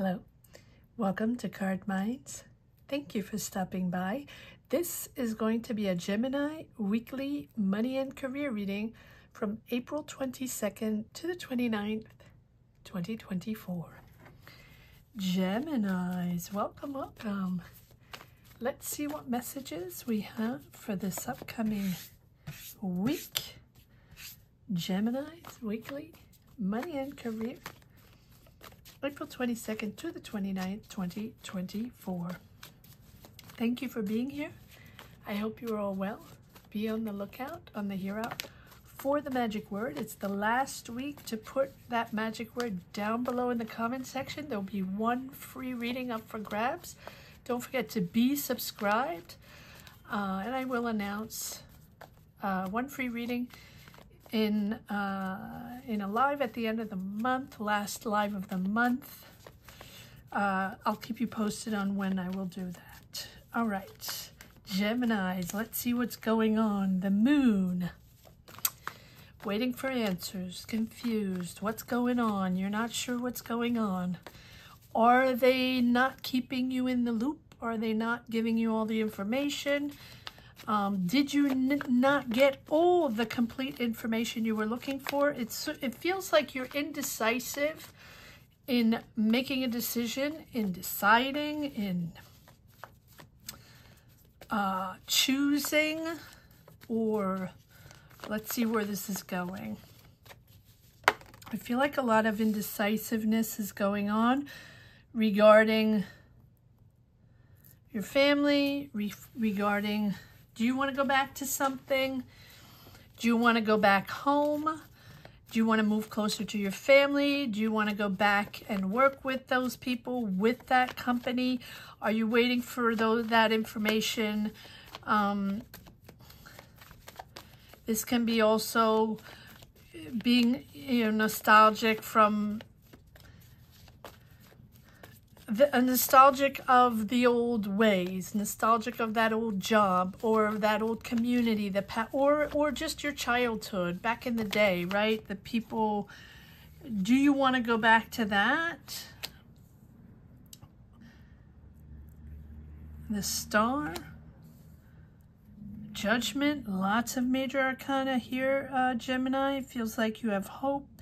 Hello, welcome to Card Minds. Thank you for stopping by. This is going to be a Gemini weekly money and career reading from April 22nd to the 29th, 2024. Geminis, welcome, welcome. Let's see what messages we have for this upcoming week. Geminis weekly money and career April 22nd to the 29th, 2024. Thank you for being here. I hope you are all well. Be on the lookout, on the here out for the magic word. It's the last week to put that magic word down below in the comment section. There'll be one free reading up for grabs. Don't forget to be subscribed. Uh, and I will announce uh, one free reading in uh, in a live at the end of the month, last live of the month. Uh, I'll keep you posted on when I will do that. All right, Geminis, let's see what's going on. The moon. Waiting for answers, confused. What's going on? You're not sure what's going on. Are they not keeping you in the loop? Are they not giving you all the information? Um, did you not get all the complete information you were looking for? It's It feels like you're indecisive in making a decision, in deciding, in uh, choosing, or let's see where this is going. I feel like a lot of indecisiveness is going on regarding your family, re regarding do you want to go back to something? Do you want to go back home? Do you want to move closer to your family? Do you want to go back and work with those people, with that company? Are you waiting for those, that information? Um, this can be also being you know, nostalgic from the, nostalgic of the old ways, nostalgic of that old job or that old community, the pa- or or just your childhood back in the day, right? The people. Do you want to go back to that? The star. Judgment, lots of major arcana here, uh, Gemini. Feels like you have hope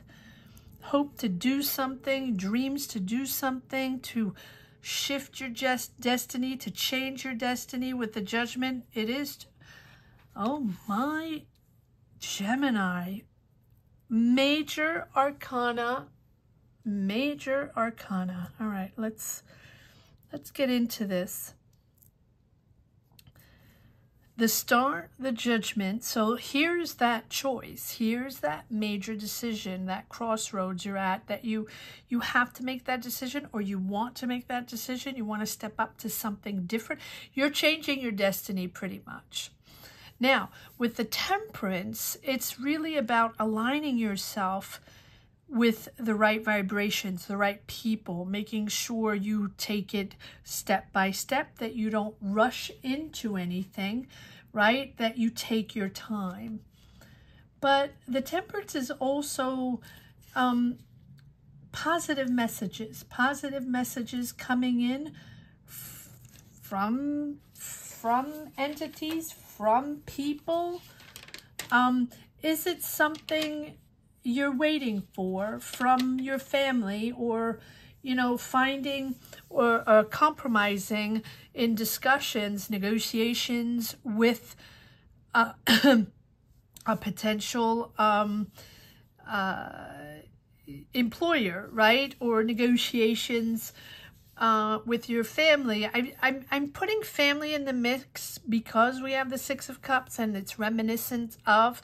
hope to do something, dreams to do something, to shift your just destiny, to change your destiny with the judgment. It is, oh my, Gemini, major arcana, major arcana. All right, let's, let's get into this the star, the judgment. So here's that choice. Here's that major decision, that crossroads you're at that you you have to make that decision or you want to make that decision. You want to step up to something different. You're changing your destiny pretty much. Now, with the temperance, it's really about aligning yourself with the right vibrations, the right people, making sure you take it step by step, that you don't rush into anything, right? That you take your time. But the temperance is also um, positive messages, positive messages coming in from from entities, from people. Um, is it something you're waiting for from your family or you know finding or, or compromising in discussions negotiations with a, a potential um, uh, employer right or negotiations uh, with your family. I, I'm, I'm putting family in the mix because we have the Six of Cups and it's reminiscent of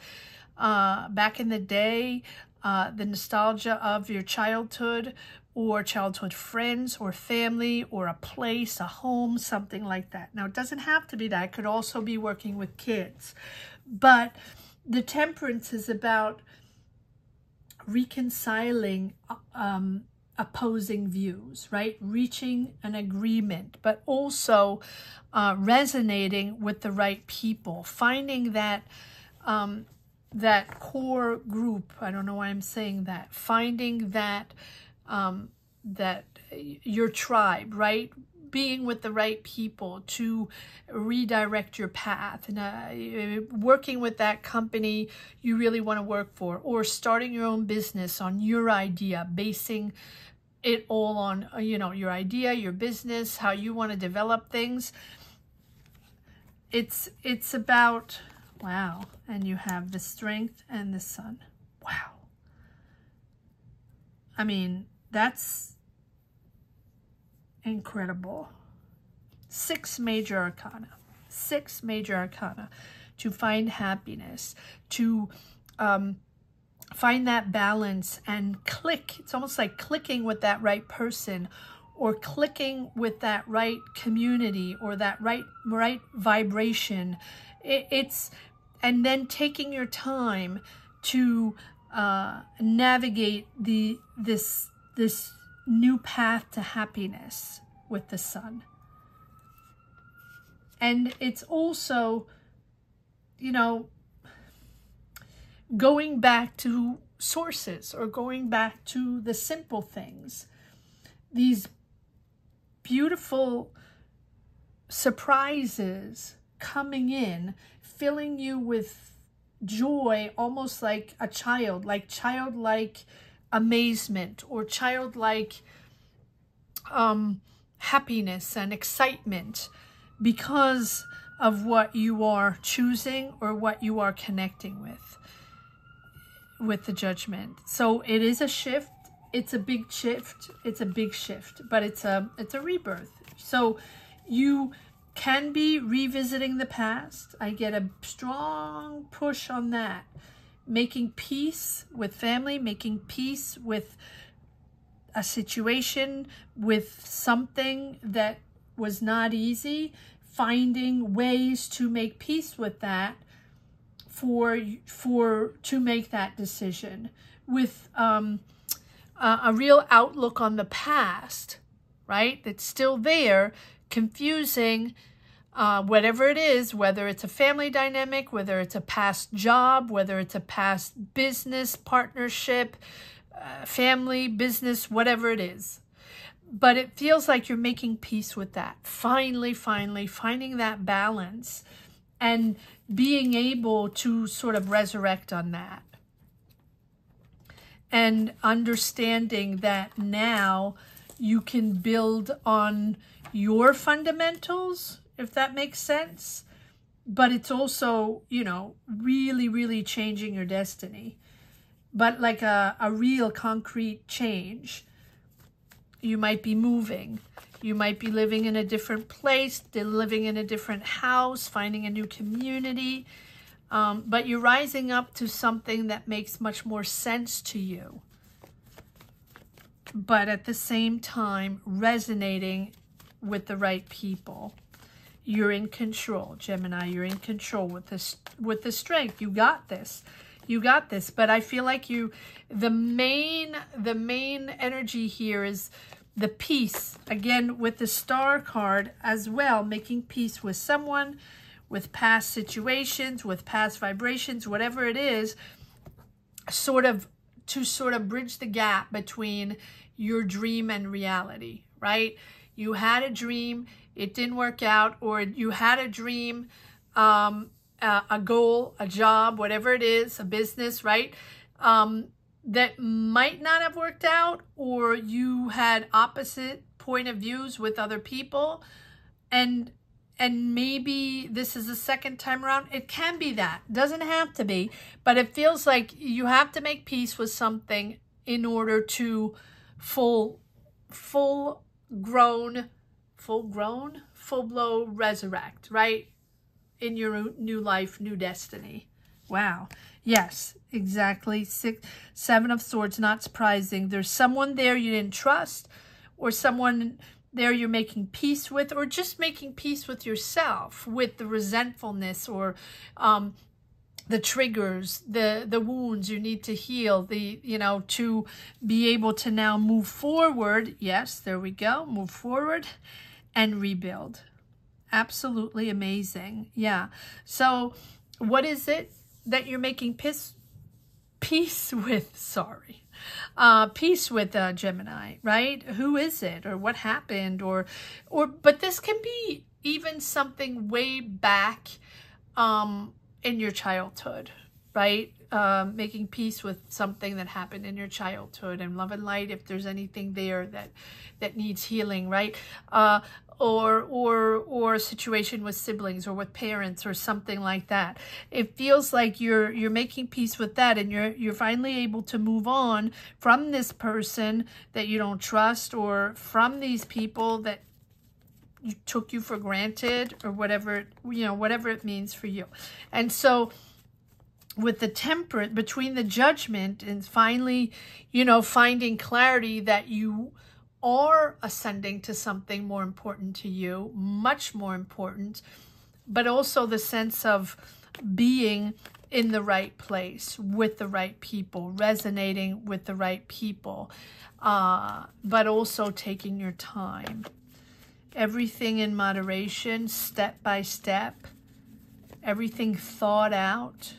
uh, back in the day, uh, the nostalgia of your childhood or childhood friends or family or a place, a home, something like that. Now, it doesn't have to be that. It could also be working with kids. But the temperance is about reconciling um, opposing views, right? Reaching an agreement, but also uh, resonating with the right people, finding that um, that core group, I don't know why I'm saying that, finding that um, that your tribe, right? Being with the right people to redirect your path and uh, working with that company you really want to work for or starting your own business on your idea, basing it all on, you know, your idea, your business, how you want to develop things. It's, it's about, wow. And you have the strength and the sun. Wow. I mean, that's incredible. Six major arcana. Six major arcana to find happiness, to um, find that balance and click. It's almost like clicking with that right person or clicking with that right community or that right right vibration. It, it's and then taking your time to uh, navigate the this this new path to happiness with the sun. And it's also, you know, going back to sources or going back to the simple things. These beautiful surprises coming in, filling you with joy, almost like a child, like childlike amazement or childlike um, happiness and excitement because of what you are choosing or what you are connecting with with the judgment. So it is a shift. It's a big shift. It's a big shift, but it's a it's a rebirth. So you can be revisiting the past. I get a strong push on that. Making peace with family, making peace with a situation, with something that was not easy, finding ways to make peace with that for for to make that decision with um, a, a real outlook on the past, right? That's still there, confusing, uh, whatever it is, whether it's a family dynamic, whether it's a past job, whether it's a past business partnership, uh, family, business, whatever it is. But it feels like you're making peace with that. Finally, finally, finding that balance and being able to sort of resurrect on that. And understanding that now you can build on your fundamentals, if that makes sense. But it's also, you know, really, really changing your destiny. But like a, a real concrete change. You might be moving. You might be living in a different place, living in a different house, finding a new community. Um, but you're rising up to something that makes much more sense to you. But at the same time, resonating with the right people. You're in control, Gemini. You're in control with this with the strength. You got this. You got this. But I feel like you the main the main energy here is the peace. Again, with the star card as well, making peace with someone, with past situations, with past vibrations, whatever it is, sort of to sort of bridge the gap between your dream and reality, right? You had a dream, it didn't work out, or you had a dream, um, a, a, goal, a job, whatever it is, a business, right? Um, that might not have worked out, or you had opposite point of views with other people, and and maybe this is the second time around. It can be that. Doesn't have to be, but it feels like you have to make peace with something in order to full full grown, full grown, full blow resurrect, right? In your new life, new destiny. Wow. Yes, exactly. Six, seven of swords, not surprising. There's someone there you didn't trust or someone there you're making peace with or just making peace with yourself with the resentfulness or um, the triggers, the, the wounds you need to heal, the, you know, to be able to now move forward. Yes, there we go. Move forward and rebuild. Absolutely amazing. Yeah. So what is it that you're making peace, peace with? Sorry. uh, peace with uh, Gemini, right? Who is it or what happened or, or, but this can be even something way back um, in your childhood, right? Um, making peace with something that happened in your childhood and love and light if there's anything there that that needs healing right uh, or or or a situation with siblings or with parents or something like that it feels like you're you're making peace with that and you're you're finally able to move on from this person that you don't trust or from these people that you took you for granted or whatever you know whatever it means for you and so with the temperance between the judgment and finally you know finding clarity that you are ascending to something more important to you, much more important, but also the sense of being in the right place with the right people, resonating with the right people, uh, but also taking your time. Everything in moderation, step by step, everything thought out.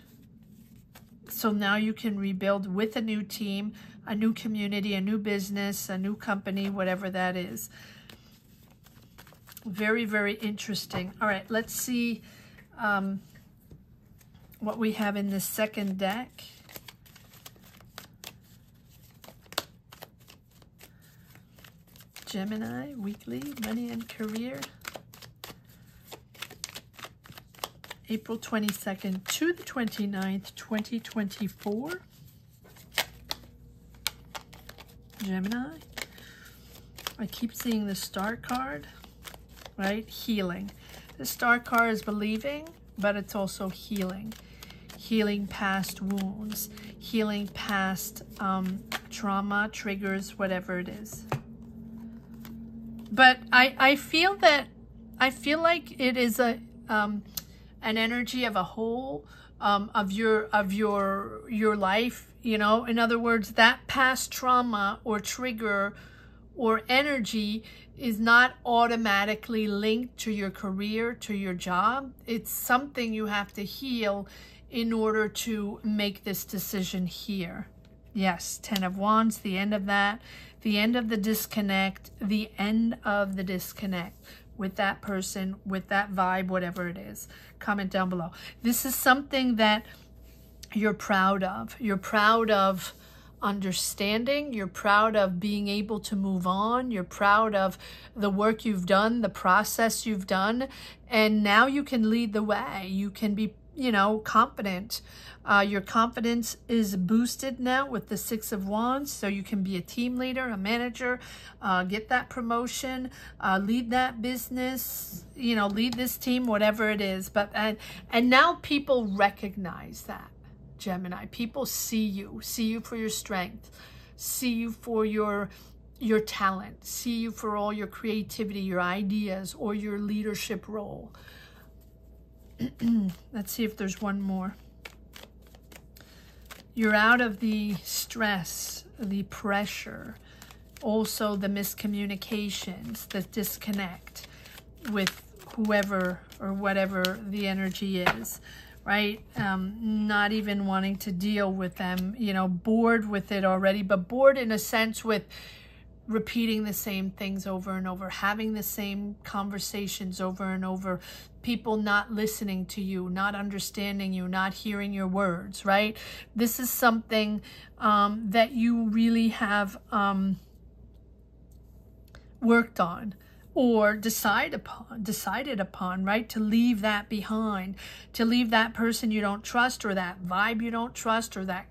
So now you can rebuild with a new team, a new community, a new business, a new company, whatever that is. Very, very interesting. All right, let's see um, what we have in the second deck. Gemini, weekly, money and career. April 22nd to the 29th, 2024. Gemini. I keep seeing the star card, right? Healing. The star card is believing, but it's also healing. Healing past wounds, healing past um, trauma, triggers, whatever it is. But I, I feel that, I feel like it is a, um, an energy of a whole, um, of your, of your, your life, you know, in other words, that past trauma or trigger or energy is not automatically linked to your career, to your job. It's something you have to heal in order to make this decision here. Yes, Ten of Wands, the end of that, the end of the disconnect, the end of the disconnect with that person, with that vibe, whatever it is. Comment down below. This is something that you're proud of. You're proud of understanding. You're proud of being able to move on. You're proud of the work you've done, the process you've done. And now you can lead the way. You can be, you know, confident. Uh, your confidence is boosted now with the Six of Wands. So you can be a team leader, a manager, uh, get that promotion, uh, lead that business, you know, lead this team, whatever it is. But and, and now people recognize that Gemini. People see you, see you for your strength, see you for your your talent, see you for all your creativity, your ideas, or your leadership role. Let's see if there's one more. You're out of the stress, the pressure, also the miscommunications, the disconnect with whoever or whatever the energy is right? Um, not even wanting to deal with them, you know, bored with it already, but bored in a sense with repeating the same things over and over, having the same conversations over and over, people not listening to you, not understanding you, not hearing your words, right? This is something um, that you really have um, worked on or decide upon decided upon right to leave that behind to leave that person you don't trust or that vibe you don't trust or that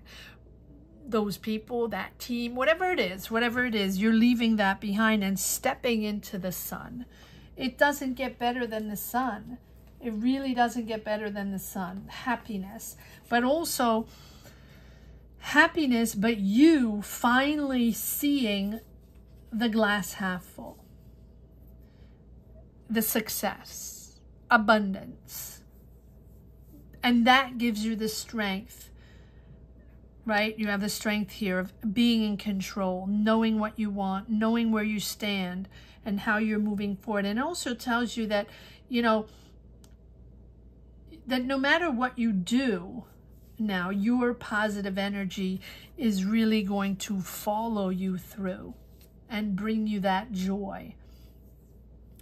those people that team whatever it is whatever it is you're leaving that behind and stepping into the sun it doesn't get better than the sun. It really doesn't get better than the sun. Happiness. But also happiness but you finally seeing the glass half full. The success, abundance. And that gives you the strength, right? You have the strength here of being in control, knowing what you want, knowing where you stand and how you're moving forward. And also tells you that, you know, that no matter what you do, now. Your positive energy is really going to follow you through and bring you that joy.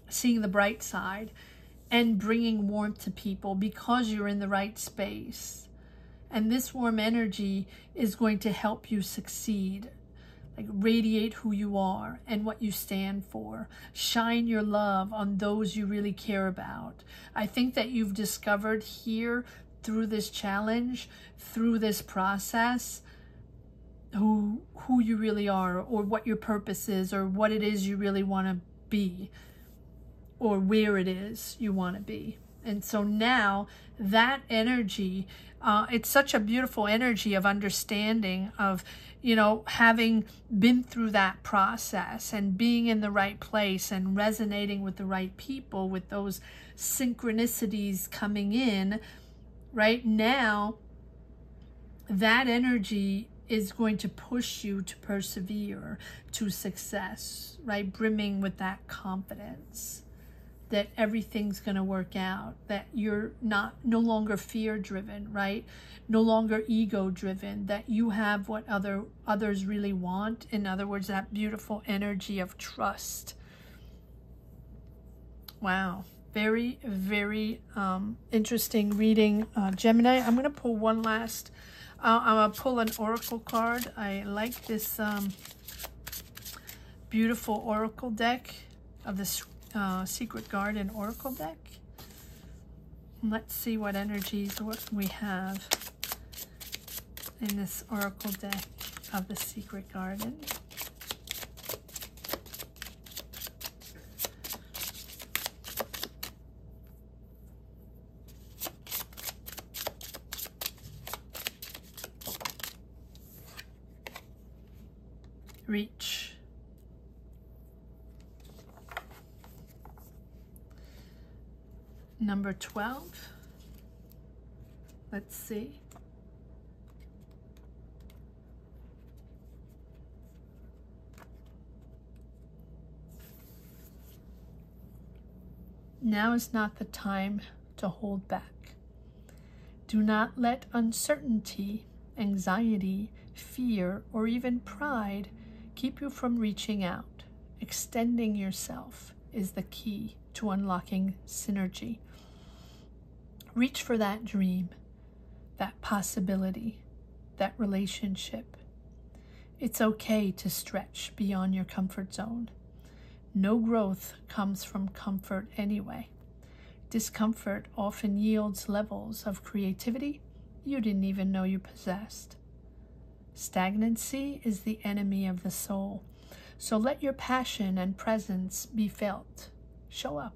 Seeing the bright side and bringing warmth to people because you're in the right space. And this warm energy is going to help you succeed like radiate who you are and what you stand for. Shine your love on those you really care about. I think that you've discovered here through this challenge, through this process, who who you really are or what your purpose is or what it is you really want to be or where it is you want to be. And so now that energy, uh, it's such a beautiful energy of understanding of you know, having been through that process and being in the right place and resonating with the right people, with those synchronicities coming in, right now, that energy is going to push you to persevere to success, right? Brimming with that confidence that everything's going to work out, that you're not no longer fear driven, right? No longer ego driven, that you have what other others really want. In other words, that beautiful energy of trust. Wow. Very, very um, interesting reading, uh, Gemini. I'm going to pull one last. Uh, I'm going to pull an oracle card. I like this um, beautiful oracle deck of this uh, Secret Garden Oracle deck. Let's see what energies we have in this Oracle deck of the Secret Garden. Reach. Number 12. Let's see. Now is not the time to hold back. Do not let uncertainty, anxiety, fear, or even pride keep you from reaching out. Extending yourself is the key to unlocking synergy. Reach for that dream, that possibility, that relationship. It's okay to stretch beyond your comfort zone. No growth comes from comfort anyway. Discomfort often yields levels of creativity you didn't even know you possessed. Stagnancy is the enemy of the soul, so let your passion and presence be felt. Show up,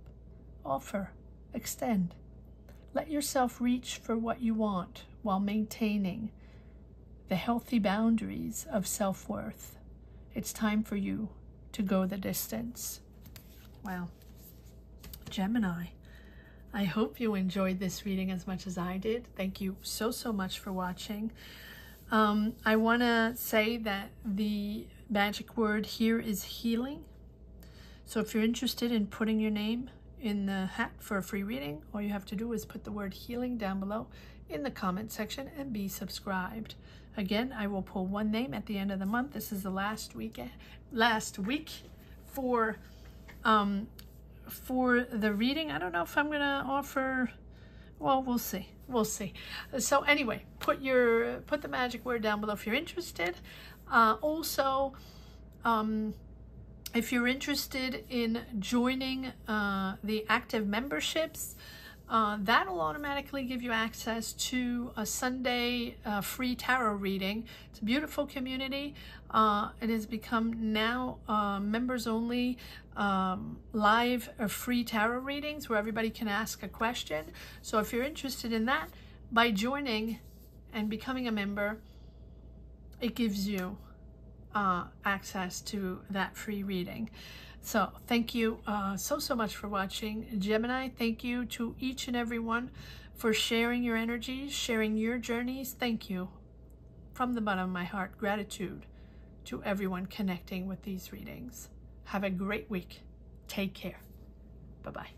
offer, extend. Let yourself reach for what you want while maintaining the healthy boundaries of self worth. It's time for you to go the distance. Wow. Gemini, I hope you enjoyed this reading as much as I did. Thank you so, so much for watching. Um, I want to say that the magic word here is healing. So if you're interested in putting your name in the hat for a free reading, all you have to do is put the word healing down below in the comment section and be subscribed. Again, I will pull one name at the end of the month. This is the last week, last week for um, for the reading. I don't know if I'm gonna offer. Well, we'll see. We'll see. So anyway, put your put the magic word down below if you're interested. Uh, also, um, if you're interested in joining uh, the active memberships, uh, that'll automatically give you access to a Sunday uh, free tarot reading. It's a beautiful community. Uh, it has become now uh, members only um, live uh, free tarot readings where everybody can ask a question. So if you're interested in that, by joining and becoming a member, it gives you uh, access to that free reading. So thank you uh, so, so much for watching. Gemini, thank you to each and every one for sharing your energies, sharing your journeys. Thank you from the bottom of my heart. Gratitude to everyone connecting with these readings. Have a great week. Take care. Bye-bye.